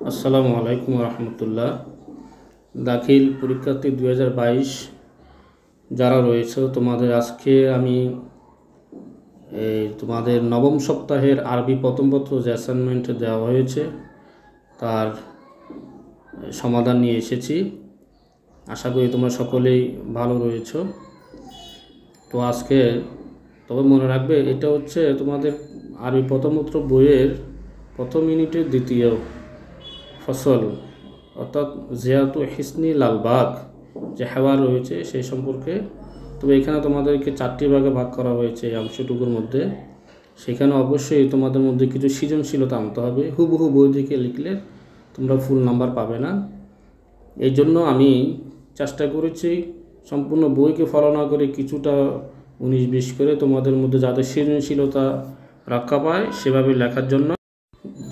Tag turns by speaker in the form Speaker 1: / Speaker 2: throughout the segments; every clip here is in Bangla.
Speaker 1: আসসালামু আলাইকুম রহমতুল্লাহ। দাখিল পরীক্ষার্থী দু হাজার বাইশ যারা রয়েছে, তোমাদের আজকে আমি এই তোমাদের নবম সপ্তাহের আরবি প্রথমপত্র যে অ্যাসাইনমেন্ট দেওয়া হয়েছে, তার সমাধান নিয়ে এসেছি। আশা করি তোমরা সকলেই ভালো রয়েছো। তো আজকে তবে মনে রাখবে, এটা হচ্ছে তোমাদের আরবি প্রথমপত্র বইয়ের প্রথম ইউনিটের দ্বিতীয় ফসল, অর্থাৎ জিয়াতু হিসনি লালবাগ যে হেওয়া রয়েছে সেই সম্পর্কে। তবে এখানে তোমাদেরকে চারটি ভাগে ভাগ করা হয়েছে এই অংশটুকুর মধ্যে। সেখানে অবশ্যই তোমাদের মধ্যে কিছু সৃজনশীলতা আনতে হবে। হুবহু বই দিকে লিখলে তোমরা ফুল নাম্বার পাবে না। এই জন্য আমি চেষ্টা করেছি সম্পূর্ণ বইকে ফলো না করে কিছুটা উনিশ বিশ করে তোমাদের মধ্যে যাদের সৃজনশীলতা রক্ষা পায় সেভাবে লেখার জন্য।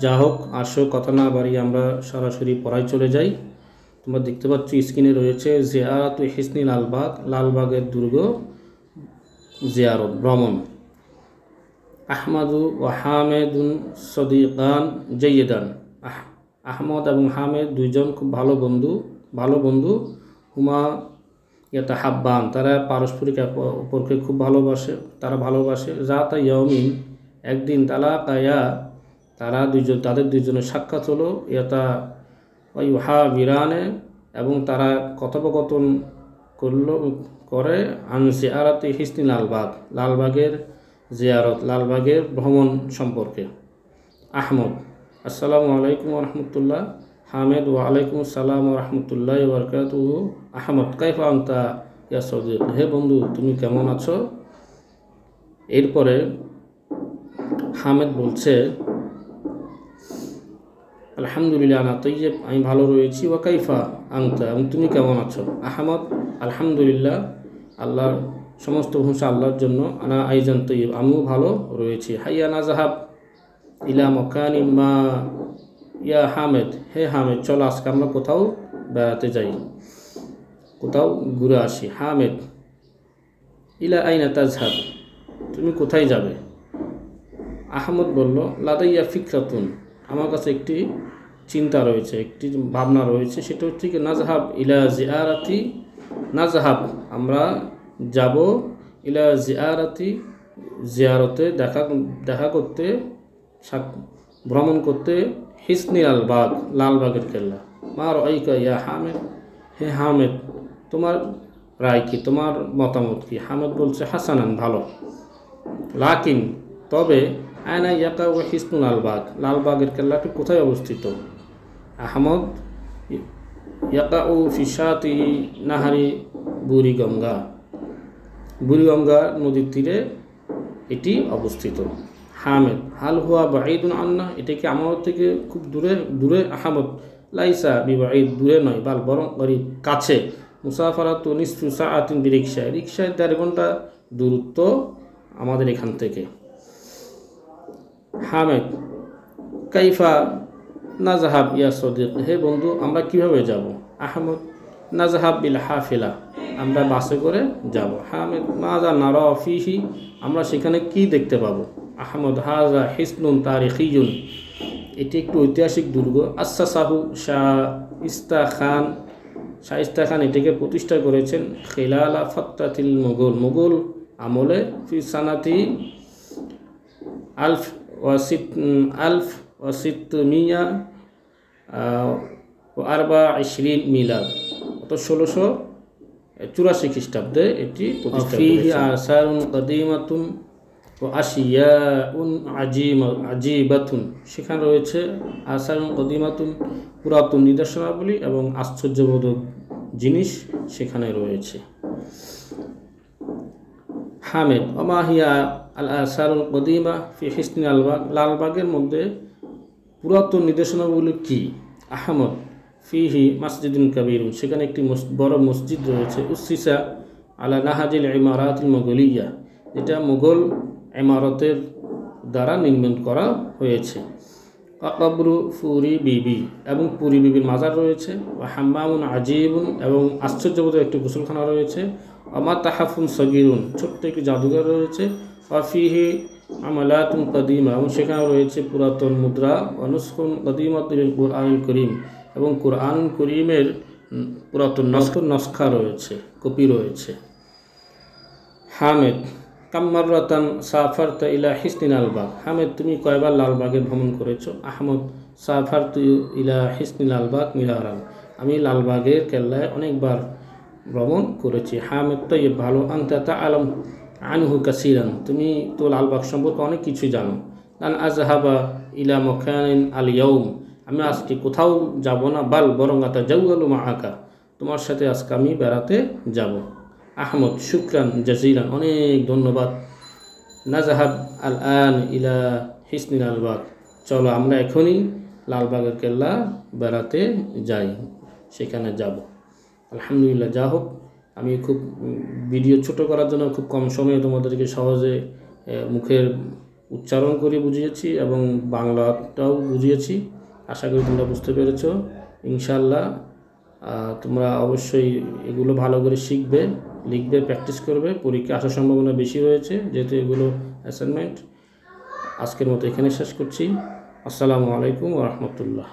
Speaker 1: যা হোক আসো, কথা না বাড়িয়ে আমরা সরাসরি পড়ায় চলে যাই। তোমরা দেখতে পাচ্ছ, স্ক্রিনে রয়েছে জিয়ারত হিসনি লালবাগ, লালবাগের দুর্গ জিয়ারত, ভ্রমণ। আহমাদু ও হামেদুন সদিকান জৈয়দান। আহ, আহমদ এবং হামেদ দুইজন খুব ভালো বন্ধু ভালো বন্ধু। হুমা ইয়াতা হাব্বান, তারা পারস্পরিক অপরকে খুব ভালোবাসে, তারা ভালোবাসে। যা তা ইয়মিন একদিন তালা কায়া তারা দুইজন, তাদের দুইজনের সাক্ষাৎ হলো, ইয়াতা ওই হা বিরানে, এবং তারা কথোপকথন করল, করে আন জিয়ারাতে হিসনি লালবাগ, লালবাগের জিয়ারত, লালবাগের ভ্রমণ সম্পর্কে। আহমদ, আসসালামু আলাইকুম রহমতুল্লাহ হামেদ ওয়ালাইকুম আসসালাম রহমতুল্লাহ বরকাত আহমদ, কাইফা আন্তা ইয়া সৌদি হে বন্ধু, তুমি কেমন আছো? এরপরে হামেদ বলছে আলহামদুলিল্লাহ আনা তৈয়ব আমি ভালো রয়েছি। ওয়াকাইফা আংতা এবং তুমি কেমন আছো? আহমদ, আলহামদুলিল্লাহ, আল্লাহর সমস্ত প্রশংসা আল্লাহর জন্য। আনা আইজান তৈয়ব আমিও ভালো রয়েছি। হাইয়া না জাহাব ইলা মকান ইম্মা ইয়া হামেদ। হে হামেদ, চলো আজকে আমরা কোথাও বেড়াতে যাই। কোথাও ঘুরে আসি। হামেদ, ইলা আইনা তাজহাব, তুমি কোথায় যাবে? আহমদ বলল, লাদাইয়া ফিকরাতুন। আমার কাছে একটি চিন্তা রয়েছে, একটি ভাবনা রয়েছে, সেটা হচ্ছে কি নাজহাব ইলা জিয়ারাতি, নাজহাব, আমরা যাব ইলা জিয়ারাতি জিয়ারতে দেখা দেখা করতে ভ্রমণ করতে হিসনি লালবাগ লালবাগের কেল্লা। মার ঐকা ইয়া হামেদ? হে হামেদ, তোমার রায় কি? তোমার মতামত কি? হামেদ বলছে, হাসানান ভালো। লাকিন, তবে আয়না ইয়াকা ও হিসনু লালবাগ। লালবাগের কেল্লাটি কোথায় অবস্থিত? আহমদ ইয়াকা ও ফিসাতি নাহারি বুড়িগঙ্গা। বুড়িগঙ্গা নদীর তীরে এটি অবস্থিত। হামেদ, হাল হুয়া বাঈদুন আন্না, এটা কি আমার থেকে খুব দূরে দূরে আহমদ। লাইসা বিবাঈদ দূরে নয়, বাল বরং গরিব, কাছে। মুসাফারা তো নিশ্চু সাআতিন রিক্সায় রিক্সায় দেড় ঘণ্টা দূরত্ব আমাদের এখান থেকে। হামেদ, কাইফা নাজাহাব ইয়া সদিক, হে বন্ধু, আমরা কীভাবে যাব? আহমদ, নাজাহাব বিল হাফিলা, আমরা বাসে করে যাব। হামেদ মাজা নার ফিহি, আমরা সেখানে কি দেখতে পাবো? আহমদ হাজা হিসনুন তারিখিউন এটি একটি ঐতিহাসিক দুর্গ। আচ্ছা সাহু শাহ ইস্তা খান, শাহ ইস্তা খান এটিকে প্রতিষ্ঠা করেছেন খেলালা ফত্তাতিল মোগল মোগল আমলে ফি সানাতি আলফ ওয়াসিত মিয়া ও আরবা ইশরিন মিলাদ অত ষোলোশো চুরাশি খ্রিস্টাব্দে এটি আসারুন কদিমাতুন ও আশিয়া উন আজিম আজিবাতুন। সেখানে রয়েছে আসারুন কদিমাতুন পুরাতন নিদর্শনাবলী এবং আশ্চর্যবোধক জিনিস সেখানে রয়েছে। হামেদ। অমাহিয়া আল আসারুল কদিমা ফি হিসনি আলবাগ লালবাগের মধ্যে পুরাতন নির্দেশনাগুলি কি? আহমদ, ফিহি মাসজিদুল কাবিরুন, সেখানে একটি বড় মসজিদ রয়েছে উসিসা আলা নাহাজিল ইমারাতুল মোগলিয়া, যেটা মোগল ইমারতের দ্বারা নির্মাণ করা হয়েছে। আকাবরু ফুরি বিবি এবং পুরি বিবির মাজার রয়েছে। হাম্মামুন আজিবুন এবং আশ্চর্যবোধক একটি গোসলখানা রয়েছে। আমা তাহাফুন সগিরুন, ছোট্ট একটি জাদুঘর রয়েছে। ওয়াফিহি আমালাতুন কদিমা এবং সেখানে রয়েছে পুরাতন মুদ্রা অনুষ্কুন কদিমাতুল কোরআন করিম এবং কোরআন করিমের পুরাতন নস্ক নস্কা রয়েছে, কপি রয়েছে। হামেদ কাম্মাররাতান সাফার ইলা হিসনিন আলবাগ হামেদ, তুমি কয়বার লালবাগে ভ্রমণ করেছ? আহমদ সাফার তু ইলা হিসনিন আলবাগ মিরারান। আমি লালবাগের কেল্লায় অনেকবার ভ্রমণ করেছি। হামেদ তো ইয়ে ভালো, আন্তা আলম আনহু কাসিরান। তুমি তো লালবাগ সম্পর্কে অনেক কিছু জানো। আন আজহাবা ইলা মখানিন আল ইয়ৌম আমি আজকে কোথাও যাব না, বাল বরং আতা জাউগালু মা আঁকা তোমার সাথে আজকে আমি বেড়াতে যাব। আহমদ, শুক্রান জাজিরান অনেক ধন্যবাদ। নাজাহাব আল আন ইলা হিসনিন আলবাগ চলো আমরা এখনই লালবাগের কেল্লা বেড়াতে যাই, সেখানে যাব। আলহামদুলিল্লাহ, যা হোক, আমি খুব ভিডিও ছোট করার জন্য খুব কম সময়ে তোমাদেরকে সহজে মুখের উচ্চারণ করে বুঝিয়েছি এবং বাংলাটাও বুঝিয়েছি। আশা করি তোমরা বুঝতে পেরেছ। ইনশাল্লাহ তোমরা অবশ্যই এগুলো ভালো করে শিখবে। লিখবে প্র্যাকটিস করবে, পরীক্ষা আসার সম্ভাবনা বেশি রয়েছে, যেহেতু এগুলো অ্যাসাইনমেন্ট আজকের মতো এখানে শেষ করছি। আসসালামু আলাইকুম রহমতুল্লাহ।